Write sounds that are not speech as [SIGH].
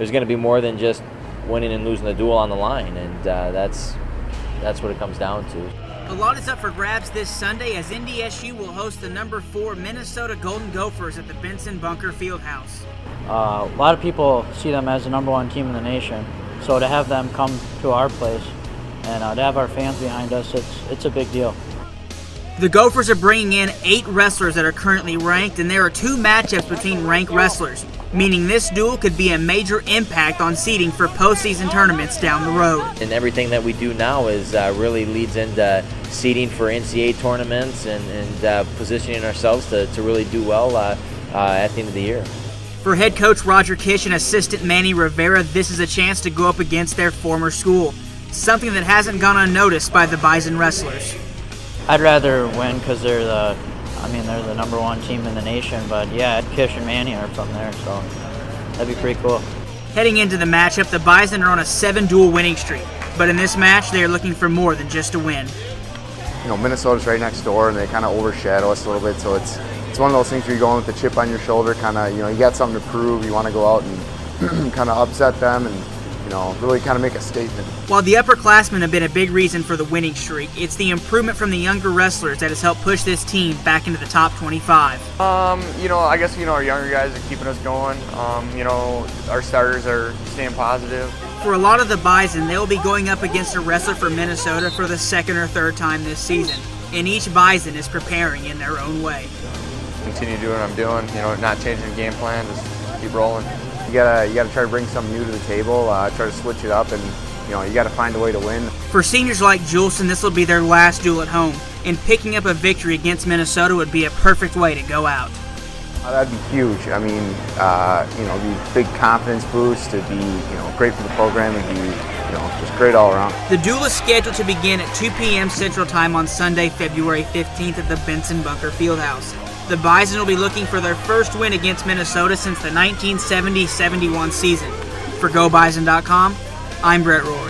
there's going to be more than just winning and losing the duel on the line, and uh, that's that's what it comes down to. A lot is up for grabs this Sunday as NDSU will host the number four Minnesota Golden Gophers at the Bentson Bunker Fieldhouse. Uh, a lot of people see them as the number one team in the nation, so to have them come to our place and uh, to have our fans behind us, it's it's a big deal. The Gophers are bringing in eight wrestlers that are currently ranked, and there are two matchups between ranked wrestlers, meaning this duel could be a major impact on seeding for postseason tournaments down the road. And everything that we do now is uh, really leads into seeding for NCAA tournaments and, and uh, positioning ourselves to, to really do well uh, uh, at the end of the year. For head coach Roger Kish and assistant Manny Rivera, this is a chance to go up against their former school, something that hasn't gone unnoticed by the Bison wrestlers. I'd rather win because they're the, I mean, they're the number one team in the nation. But yeah, Kish and Manny are from there, so that'd be pretty cool. Heading into the matchup, the Bison are on a seven-duel winning streak. But in this match, they are looking for more than just a win. You know, Minnesota's right next door, and they kind of overshadow us a little bit. So it's it's one of those things where you're going with the chip on your shoulder, kind of, you know, you got something to prove. You want to go out and [CLEARS THROAT] kind of upset them and you know, really kind of make a statement. While the upperclassmen have been a big reason for the winning streak, it's the improvement from the younger wrestlers that has helped push this team back into the top 25. Um, you know, I guess, you know, our younger guys are keeping us going. Um, you know, our starters are staying positive. For a lot of the Bison, they will be going up against a wrestler from Minnesota for the second or third time this season. And each Bison is preparing in their own way. Continue doing what I'm doing, you know, not changing the game plan, just keep rolling you gotta you gotta try to bring something new to the table, uh, try to switch it up, and you know you gotta find a way to win. For seniors like Juleson, this will be their last duel at home, and picking up a victory against Minnesota would be a perfect way to go out. Uh, that'd be huge. I mean, uh, you know, be big confidence boost. It'd be you know great for the program. It'd be you know just great all around. The duel is scheduled to begin at 2 p.m. Central Time on Sunday, February 15th at the Bentson Bunker Fieldhouse. The Bison will be looking for their first win against Minnesota since the 1970-71 season. For GoBison.com, I'm Brett Rory.